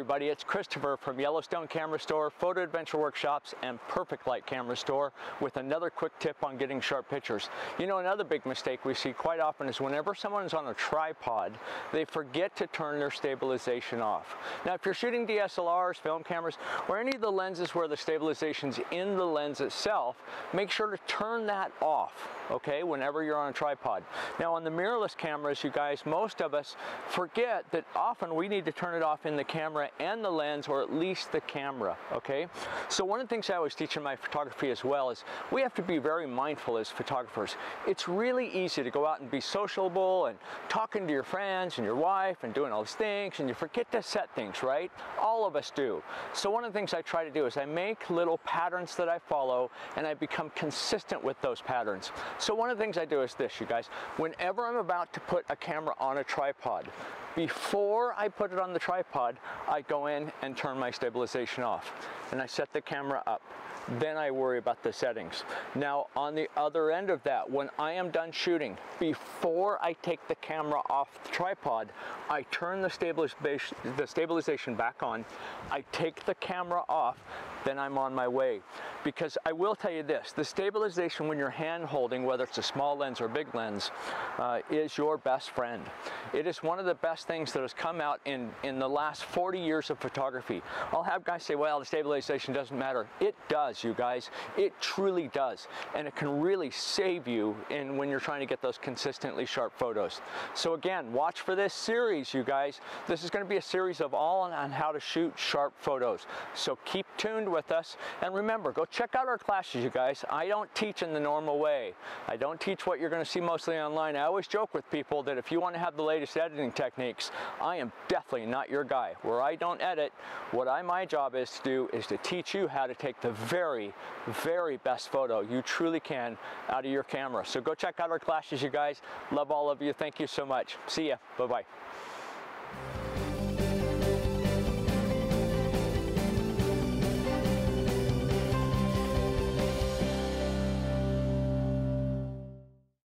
everybody. It's Christopher from Yellowstone Camera Store, Photo Adventure Workshops, and Perfect Light Camera Store with another quick tip on getting sharp pictures. You know, another big mistake we see quite often is whenever someone's on a tripod, they forget to turn their stabilization off. Now, if you're shooting DSLRs, film cameras, or any of the lenses where the stabilization's in the lens itself, make sure to turn that off, okay, whenever you're on a tripod. Now, on the mirrorless cameras, you guys, most of us forget that often we need to turn it off in the camera and the lens or at least the camera, okay? So one of the things I always teach in my photography as well is we have to be very mindful as photographers. It's really easy to go out and be sociable and talking to your friends and your wife and doing all these things and you forget to set things, right? All of us do. So one of the things I try to do is I make little patterns that I follow and I become consistent with those patterns. So one of the things I do is this, you guys. Whenever I'm about to put a camera on a tripod, before I put it on the tripod, I go in and turn my stabilization off and I set the camera up. Then I worry about the settings. Now on the other end of that, when I am done shooting, before I take the camera off the tripod, I turn the stabilization, the stabilization back on, I take the camera off, then I'm on my way. Because I will tell you this, the stabilization when you're hand holding, whether it's a small lens or big lens, uh, is your best friend. It is one of the best things that has come out in, in the last 40 years of photography. I'll have guys say, well, the stabilization doesn't matter. It does, you guys. It truly does. And it can really save you in when you're trying to get those consistently sharp photos. So again, watch for this series, you guys. This is gonna be a series of all on, on how to shoot sharp photos. So keep tuned with us. And remember, go check out our classes, you guys. I don't teach in the normal way. I don't teach what you're gonna see mostly online. I always joke with people that if you wanna have the latest editing techniques, I am definitely not your guy. Where I don't edit, what I, my job is to do is to teach you how to take the very, very best photo you truly can out of your camera. So go check out our classes, you guys. Love all of you. Thank you so much. See ya. Bye-bye.